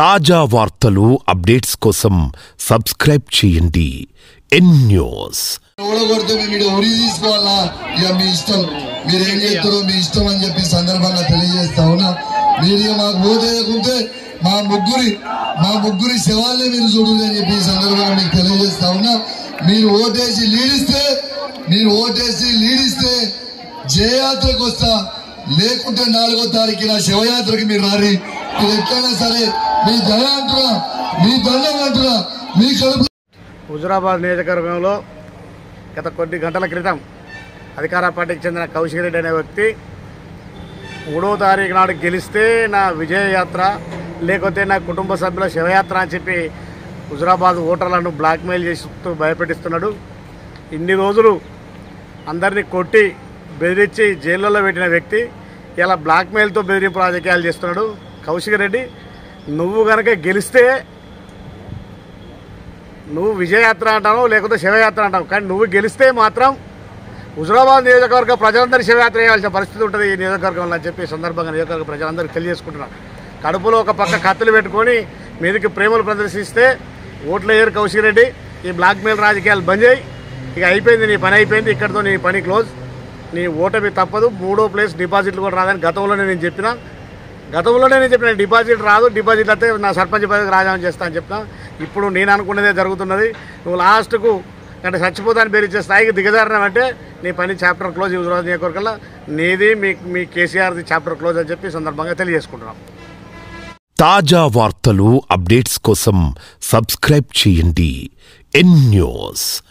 తాజా వార్తలు అప్డేట్స్ కోసం సబ్స్క్రైబ్ చేయండి. ఎన్ న్యూస్ ఓడగొడితే ఉరి తీసుకోవాలా? ఇక మీ ఇష్టం. మీరు ఏం చేస్తారో మీ ఇష్టం అని చెప్పి సందర్భంగా తెలియజేస్తా ఉన్నా. మీరు మాకు పోతే మా ముగ్గురి మా ముగ్గురి శవాలే మీరు చూడాలి అని చెప్పి ఈ సందర్భంగా మీకు తెలియజేస్తా ఉన్నా. మీరు ఓటేసి లీడిస్తే మీరు ఓటేసి లీడిస్తే జయయాత్రకు వస్తా. లేకుంటే నాలుగో తారీఖున శివయాత్రకి మీరు రారి. మీరు ఎట్లయినా సరే మీ దయ అంటున్నా మీ దండం అంటున్నా మీ కడుపు హుజురాబాద్ నియోజకవర్గంలో గత కొద్ది గంటల క్రితం అధికార పార్టీకి చెందిన కౌశిక్ రెడ్డి అనే వ్యక్తి మూడో తారీఖు నాడు గెలిస్తే నా విజయయాత్ర లేకపోతే నా కుటుంబ సభ్యుల శివయాత్ర అని చెప్పి హుజురాబాద్ ఓటర్లను బ్లాక్మెయిల్ చేస్తూ భయపెట్టిస్తున్నాడు. ఇన్ని రోజులు అందరినీ కొట్టి బెదిరించి జైళ్ళల్లో పెట్టిన వ్యక్తి ఇలా బ్లాక్మెయిల్తో బెదిరింపు రాజకీయాలు చేస్తున్నాడు కౌశిక్ రెడ్డి. నువ్వు కనుక గెలిస్తే నువ్వు విజయయాత్ర అంటావు లేకపోతే శివయాత్ర అంటావు? కానీ నువ్వు గెలిస్తే మాత్రం హుజరాబాద్ నియోజకవర్గ ప్రజలందరూ శివయాత్ర చేయాల్సిన పరిస్థితి ఉంటుంది ఈ నియోజకవర్గంలో అని చెప్పి సందర్భంగా నియోజకవర్గ ప్రజలందరికీ తెలియజేసుకుంటున్నారు. కడుపులో ఒక పక్క కత్తులు పెట్టుకొని మీదకి ప్రేమలు ప్రదర్శిస్తే ఓట్లు వేయరు కౌశిక్ రెడ్డి. ఈ బ్లాక్మెయిల్ రాజకీయాలు బంద్ చేయి. ఇక అయిపోయింది నీ పని అయిపోయింది. ఇక్కడితో నీ పని క్లోజ్. నీ ఓటమి తప్పదు మూడో ప్లేస్ డిపాజిట్లు కూడా రాదని గతంలోనే నేను చెప్పిన. గతంలోనే నేను చెప్పిన డిపాజిట్ రాదు డిపాజిట్ అయితే నా సర్పంచ్ పదవికి రాజీనామా చేస్తా అని చెప్పిన. ఇప్పుడు నేను అనుకున్నదే జరుగుతున్నది. నువ్వు లాస్ట్కు అంటే చచ్చిపోతాను బెదిరించే స్థాయికి దిగజారినామంటే నీ పని చాప్టర్ క్లోజ్ హుజురాబాద్ నియోజకవర్గంలో. నీది మీ మీ కేసీఆర్ది చాప్టర్ క్లోజ్ అని చెప్పి సందర్భంగా తెలియజేసుకుంటున్నాం. తాజా వార్తలు అప్డేట్స్ కోసం సబ్స్క్రైబ్ చేయండి. N news.